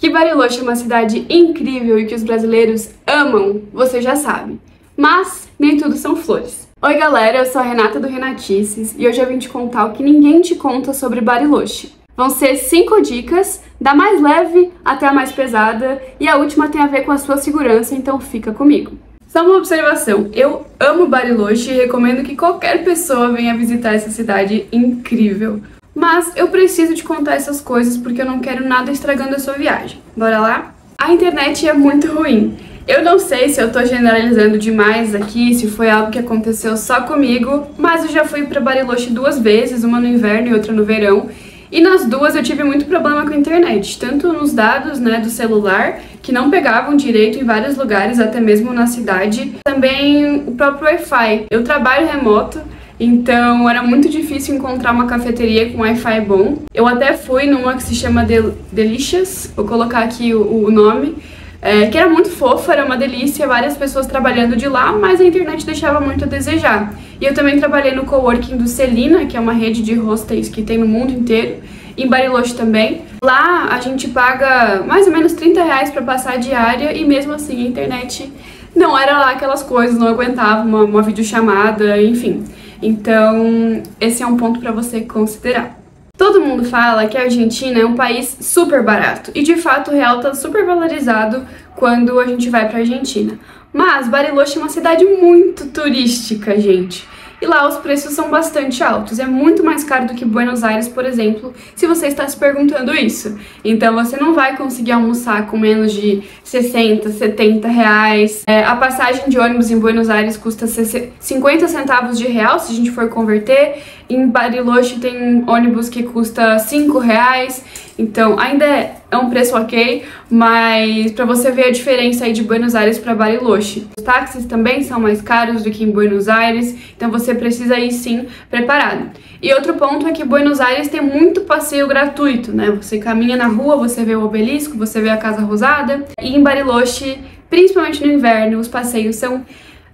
Que Bariloche é uma cidade incrível e que os brasileiros amam, você já sabe. Mas nem tudo são flores. Oi galera, eu sou a Renata do Renatices e hoje eu vim te contar o que ninguém te conta sobre Bariloche. Vão ser 5 dicas, da mais leve até a mais pesada, e a última tem a ver com a sua segurança, então fica comigo. Só uma observação, eu amo Bariloche e recomendo que qualquer pessoa venha visitar essa cidade incrível. Mas eu preciso te contar essas coisas porque eu não quero nada estragando a sua viagem. Bora lá? A internet é muito ruim. Eu não sei se eu tô generalizando demais aqui, se foi algo que aconteceu só comigo, mas eu já fui para Bariloche duas vezes, uma no inverno e outra no verão, e nas duas eu tive muito problema com a internet, tanto nos dados né, do celular, que não pegavam direito em vários lugares, até mesmo na cidade, também o próprio Wi-Fi. Eu trabalho remoto, então era muito difícil encontrar uma cafeteria com Wi-Fi bom. Eu até fui numa que se chama Del Delicious, vou colocar aqui o, o nome, é, que era muito fofa, era uma delícia, várias pessoas trabalhando de lá, mas a internet deixava muito a desejar. E eu também trabalhei no coworking do Celina, que é uma rede de hostels que tem no mundo inteiro, em Bariloche também. Lá a gente paga mais ou menos 30 reais para passar a diária e mesmo assim a internet não era lá aquelas coisas, não aguentava uma, uma videochamada, enfim. Então, esse é um ponto para você considerar. Todo mundo fala que a Argentina é um país super barato, e de fato o real está super valorizado quando a gente vai para a Argentina. Mas Bariloche é uma cidade muito turística, gente e lá os preços são bastante altos. É muito mais caro do que Buenos Aires, por exemplo, se você está se perguntando isso. Então você não vai conseguir almoçar com menos de 60, 70 reais. É, a passagem de ônibus em Buenos Aires custa 50 centavos de real, se a gente for converter. Em Bariloche tem ônibus que custa 5 reais. Então ainda é é um preço ok, mas para você ver a diferença aí de Buenos Aires para Bariloche. Os táxis também são mais caros do que em Buenos Aires, então você precisa ir sim preparado. E outro ponto é que Buenos Aires tem muito passeio gratuito, né? Você caminha na rua, você vê o obelisco, você vê a Casa Rosada, e em Bariloche, principalmente no inverno, os passeios são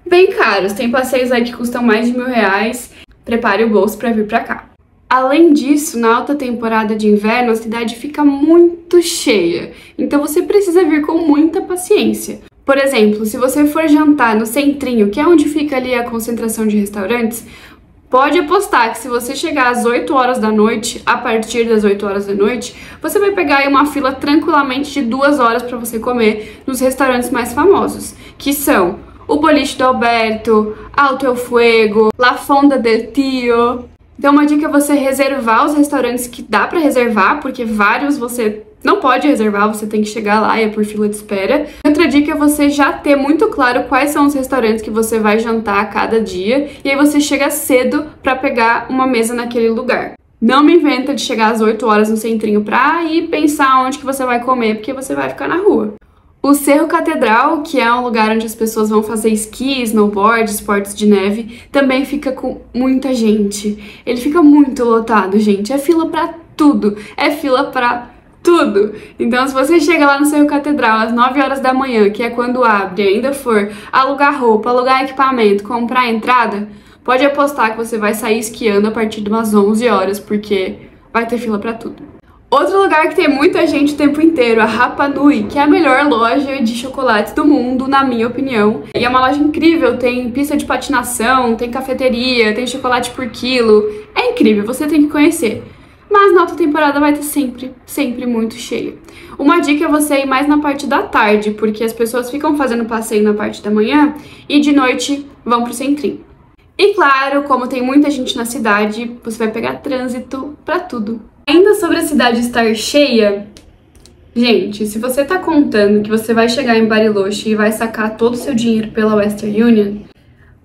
bem caros. Tem passeios aí que custam mais de mil reais. Prepare o bolso para vir para cá. Além disso, na alta temporada de inverno, a cidade fica muito cheia, então você precisa vir com muita paciência. Por exemplo, se você for jantar no centrinho, que é onde fica ali a concentração de restaurantes, pode apostar que se você chegar às 8 horas da noite, a partir das 8 horas da noite, você vai pegar aí uma fila tranquilamente de duas horas para você comer nos restaurantes mais famosos, que são o Boliche do Alberto, Alto El Fuego, La Fonda del Tio, então uma dica é você reservar os restaurantes que dá para reservar, porque vários você não pode reservar, você tem que chegar lá e é por fila de espera. Outra dica é você já ter muito claro quais são os restaurantes que você vai jantar a cada dia, e aí você chega cedo para pegar uma mesa naquele lugar. Não me inventa de chegar às 8 horas no centrinho pra ir pensar onde que você vai comer, porque você vai ficar na rua. O Cerro Catedral, que é um lugar onde as pessoas vão fazer esqui, snowboard, esportes de neve, também fica com muita gente. Ele fica muito lotado, gente. É fila para tudo. É fila para tudo. Então, se você chega lá no Cerro Catedral às 9 horas da manhã, que é quando abre, ainda for alugar roupa, alugar equipamento, comprar entrada, pode apostar que você vai sair esquiando a partir de umas 11 horas, porque vai ter fila para tudo. Outro lugar que tem muita gente o tempo inteiro, a Rapa Nui, que é a melhor loja de chocolates do mundo, na minha opinião. E é uma loja incrível, tem pista de patinação, tem cafeteria, tem chocolate por quilo. É incrível, você tem que conhecer. Mas na alta temporada vai estar sempre, sempre muito cheio. Uma dica é você ir mais na parte da tarde, porque as pessoas ficam fazendo passeio na parte da manhã e de noite vão pro centrinho. E claro, como tem muita gente na cidade, você vai pegar trânsito para tudo. Ainda sobre a cidade estar cheia, gente, se você tá contando que você vai chegar em Bariloche e vai sacar todo o seu dinheiro pela Western Union,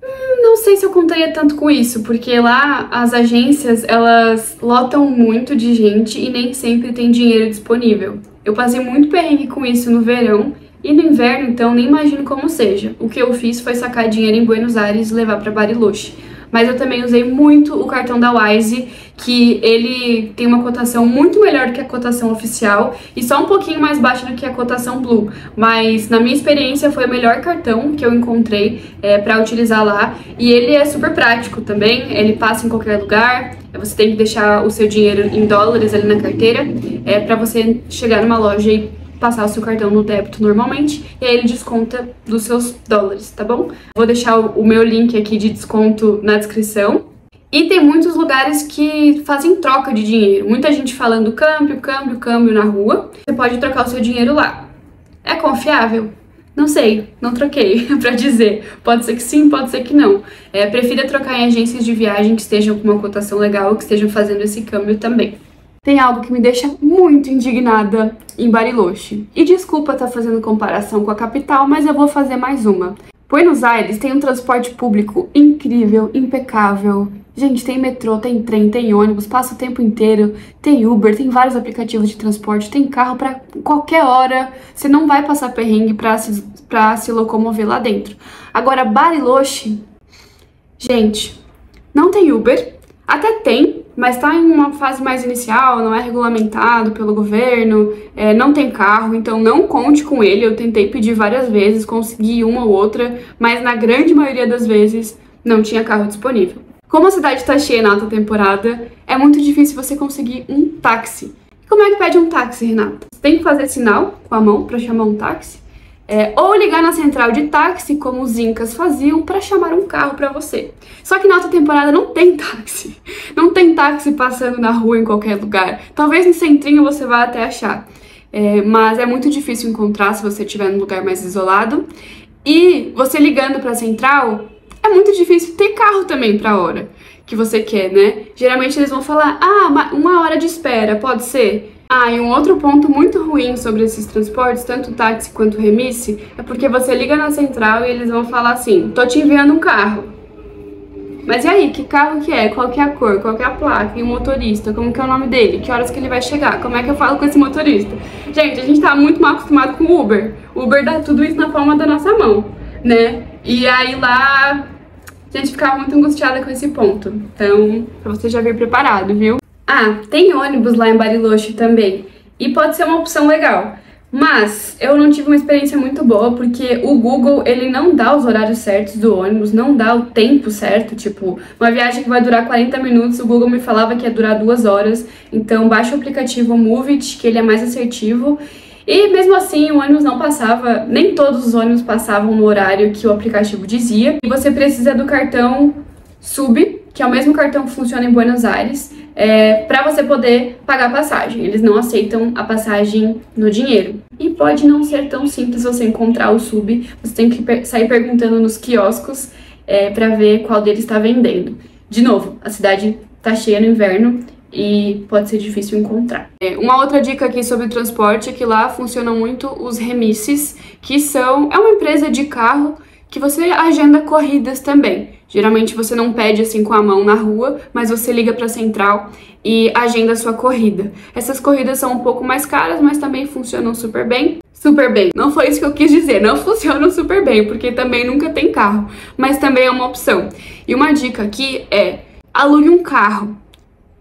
hum, não sei se eu contaria tanto com isso, porque lá as agências, elas lotam muito de gente e nem sempre tem dinheiro disponível. Eu passei muito perrengue com isso no verão e no inverno, então, nem imagino como seja. O que eu fiz foi sacar dinheiro em Buenos Aires e levar para Bariloche mas eu também usei muito o cartão da Wise, que ele tem uma cotação muito melhor do que a cotação oficial e só um pouquinho mais baixa do que a cotação Blue, mas na minha experiência foi o melhor cartão que eu encontrei é, para utilizar lá e ele é super prático também, ele passa em qualquer lugar, você tem que deixar o seu dinheiro em dólares ali na carteira, é para você chegar numa loja e passar o seu cartão no débito normalmente e aí ele desconta dos seus dólares, tá bom? Vou deixar o meu link aqui de desconto na descrição. E tem muitos lugares que fazem troca de dinheiro. Muita gente falando câmbio, câmbio, câmbio na rua. Você pode trocar o seu dinheiro lá. É confiável? Não sei, não troquei para dizer. Pode ser que sim, pode ser que não. É, prefira trocar em agências de viagem que estejam com uma cotação legal, que estejam fazendo esse câmbio também. Tem algo que me deixa muito indignada em Bariloche. E desculpa estar tá fazendo comparação com a capital, mas eu vou fazer mais uma. Buenos Aires tem um transporte público incrível, impecável. Gente, tem metrô, tem trem, tem ônibus, passa o tempo inteiro, tem Uber, tem vários aplicativos de transporte, tem carro para qualquer hora. Você não vai passar perrengue para se, pra se locomover lá dentro. Agora, Bariloche, gente, não tem Uber, até tem, mas está em uma fase mais inicial, não é regulamentado pelo governo, é, não tem carro, então não conte com ele. Eu tentei pedir várias vezes, consegui uma ou outra, mas na grande maioria das vezes não tinha carro disponível. Como a cidade está cheia na alta temporada, é muito difícil você conseguir um táxi. Como é que pede um táxi, Renata? Você tem que fazer sinal com a mão para chamar um táxi? É, ou ligar na central de táxi, como os incas faziam, para chamar um carro para você. Só que na alta temporada não tem táxi. Não tem táxi passando na rua em qualquer lugar. Talvez no centrinho você vá até achar. É, mas é muito difícil encontrar se você estiver num lugar mais isolado. E você ligando para a central, é muito difícil ter carro também para a hora que você quer, né? Geralmente eles vão falar: ah, uma hora de espera, pode ser? Ah, e um outro ponto muito ruim sobre esses transportes, tanto táxi quanto remisse, é porque você liga na central e eles vão falar assim: tô te enviando um carro. Mas e aí, que carro que é? Qual que é a cor? Qual que é a placa? E o motorista? Como que é o nome dele? Que horas que ele vai chegar? Como é que eu falo com esse motorista? Gente, a gente tá muito mal acostumado com Uber. Uber dá tudo isso na palma da nossa mão, né? E aí lá a gente ficava muito angustiada com esse ponto. Então, pra você já vir preparado, viu? Ah, tem ônibus lá em Bariloche também. E pode ser uma opção legal. Mas eu não tive uma experiência muito boa porque o Google ele não dá os horários certos do ônibus, não dá o tempo certo. Tipo, uma viagem que vai durar 40 minutos, o Google me falava que ia durar duas horas. Então baixa o aplicativo Movit, que ele é mais assertivo. E mesmo assim, o ônibus não passava, nem todos os ônibus passavam no horário que o aplicativo dizia. E você precisa do cartão Sub, que é o mesmo cartão que funciona em Buenos Aires, é, para você poder pagar a passagem. Eles não aceitam a passagem no dinheiro. E pode não ser tão simples você encontrar o sub, você tem que sair perguntando nos quioscos é, para ver qual deles está vendendo. De novo, a cidade tá cheia no inverno e pode ser difícil encontrar. É, uma outra dica aqui sobre transporte é que lá funcionam muito os remisses, que são é uma empresa de carro que você agenda corridas também. Geralmente você não pede assim com a mão na rua, mas você liga para a central e agenda a sua corrida. Essas corridas são um pouco mais caras, mas também funcionam super bem. Super bem. Não foi isso que eu quis dizer, não funcionam super bem, porque também nunca tem carro, mas também é uma opção. E uma dica aqui é alugue um carro.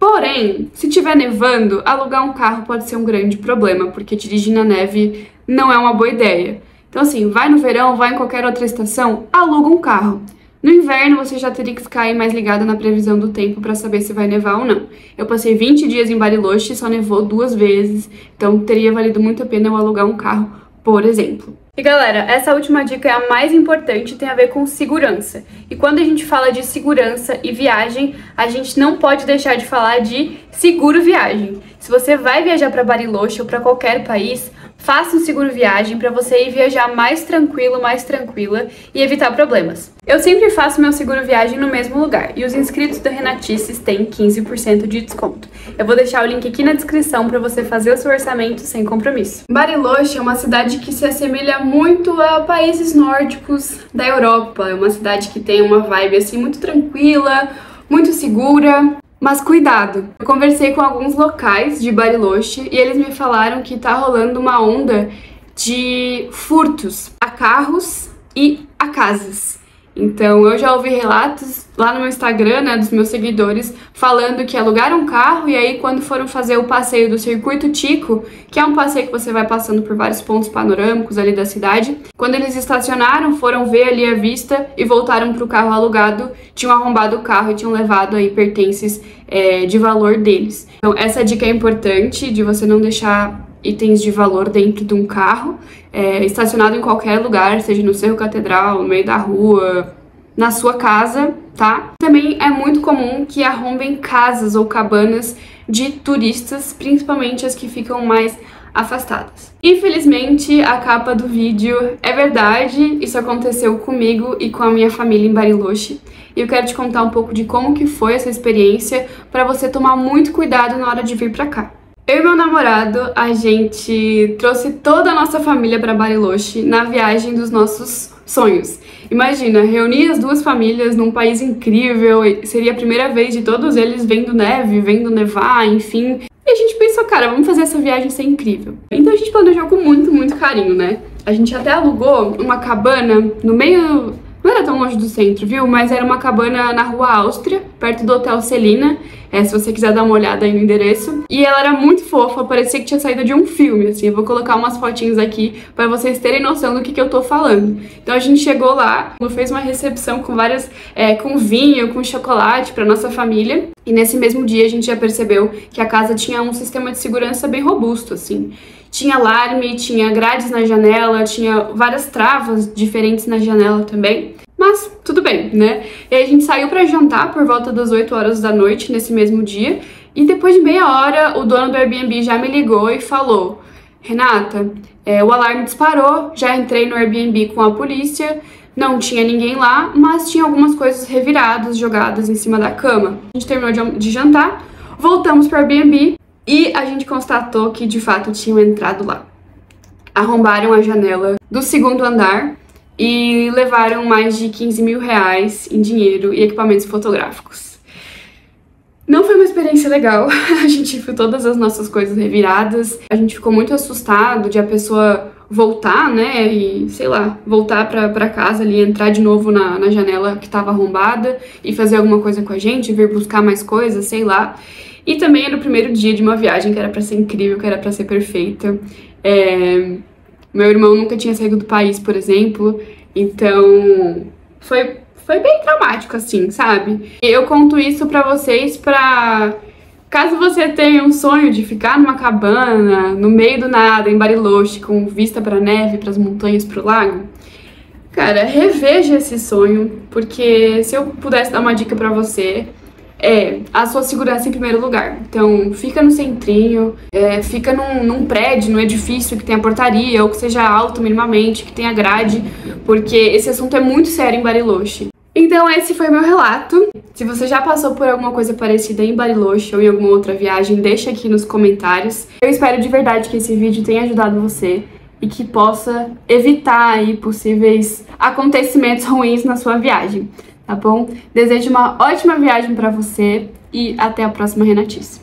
Porém, se tiver nevando, alugar um carro pode ser um grande problema, porque dirigir na neve não é uma boa ideia. Então assim, vai no verão, vai em qualquer outra estação, aluga um carro. No inverno, você já teria que ficar aí mais ligado na previsão do tempo para saber se vai nevar ou não. Eu passei 20 dias em Bariloche e só nevou duas vezes, então teria valido muito a pena eu alugar um carro, por exemplo. E galera, essa última dica é a mais importante, tem a ver com segurança. E quando a gente fala de segurança e viagem, a gente não pode deixar de falar de seguro viagem. Se você vai viajar para Bariloche ou para qualquer país, Faça um seguro viagem para você ir viajar mais tranquilo, mais tranquila e evitar problemas. Eu sempre faço meu seguro viagem no mesmo lugar e os inscritos do Renatices têm 15% de desconto. Eu vou deixar o link aqui na descrição para você fazer o seu orçamento sem compromisso. Bariloche é uma cidade que se assemelha muito a países nórdicos da Europa. É uma cidade que tem uma vibe assim muito tranquila, muito segura. Mas cuidado! Eu conversei com alguns locais de Bariloche e eles me falaram que tá rolando uma onda de furtos a carros e a casas. Então eu já ouvi relatos lá no meu Instagram, né, dos meus seguidores, falando que alugaram um carro e aí quando foram fazer o passeio do Circuito Tico, que é um passeio que você vai passando por vários pontos panorâmicos ali da cidade, quando eles estacionaram, foram ver ali a vista e voltaram para o carro alugado, tinham arrombado o carro e tinham levado aí pertences é, de valor deles. Então essa dica é importante de você não deixar itens de valor dentro de um carro, é, estacionado em qualquer lugar, seja no Cerro Catedral, no meio da rua, na sua casa, tá? Também é muito comum que arrombem casas ou cabanas de turistas, principalmente as que ficam mais afastadas. Infelizmente, a capa do vídeo é verdade, isso aconteceu comigo e com a minha família em Bariloche. E eu quero te contar um pouco de como que foi essa experiência para você tomar muito cuidado na hora de vir para cá. Eu e meu namorado, a gente trouxe toda a nossa família para Bariloche na viagem dos nossos sonhos. Imagina, reunir as duas famílias num país incrível, seria a primeira vez de todos eles vendo neve, vendo nevar, enfim. E a gente pensou, cara, vamos fazer essa viagem ser incrível. Então a gente planejou com muito, muito carinho, né? A gente até alugou uma cabana no meio não era tão longe do centro, viu? Mas era uma cabana na rua Áustria, perto do Hotel Celina. É, se você quiser dar uma olhada aí no endereço. E ela era muito fofa, parecia que tinha saído de um filme, assim. Eu vou colocar umas fotinhas aqui para vocês terem noção do que, que eu tô falando. Então a gente chegou lá, fez uma recepção com várias, é, com vinho, com chocolate para nossa família. E nesse mesmo dia a gente já percebeu que a casa tinha um sistema de segurança bem robusto, assim. Tinha alarme, tinha grades na janela, tinha várias travas diferentes na janela também. Mas tudo bem, né? E aí a gente saiu para jantar por volta das 8 horas da noite nesse mesmo dia. E depois de meia hora, o dono do Airbnb já me ligou e falou: Renata, é, o alarme disparou, já entrei no Airbnb com a polícia, não tinha ninguém lá, mas tinha algumas coisas reviradas, jogadas em cima da cama. A gente terminou de, jantar, voltamos para o Airbnb e a gente constatou que de fato tinham entrado lá. Arrombaram a janela do segundo andar e levaram mais de 15 mil reais em dinheiro e equipamentos fotográficos. Não foi uma experiência legal, a gente viu todas as nossas coisas reviradas, a gente ficou muito assustado de a pessoa voltar, né, e sei lá, voltar pra, casa ali, entrar de novo na, na janela que tava arrombada e fazer alguma coisa com a gente, vir buscar mais coisas, sei lá. E também era o primeiro dia de uma viagem que era para ser incrível, que era para ser perfeita. É... Meu irmão nunca tinha saído do país, por exemplo, então foi, foi bem traumático, assim, sabe? Eu conto isso pra vocês pra. Caso você tenha um sonho de ficar numa cabana, no meio do nada, em Bariloche, com vista pra neve, pras montanhas, pro lago, cara, reveja esse sonho, porque se eu pudesse dar uma dica pra você, é a sua segurança em primeiro lugar. Então, fica no centrinho, é, fica num, num, prédio, num edifício que tenha portaria ou que seja alto minimamente, que tenha grade, porque esse assunto é muito sério em Bariloche. Então esse foi meu relato. Se você já passou por alguma coisa parecida em Bariloche ou em alguma outra viagem, deixa aqui nos comentários. Eu espero de verdade que esse vídeo tenha ajudado você e que possa evitar aí possíveis acontecimentos ruins na sua viagem tá bom? Desejo uma ótima viagem para você e até a próxima Renatice.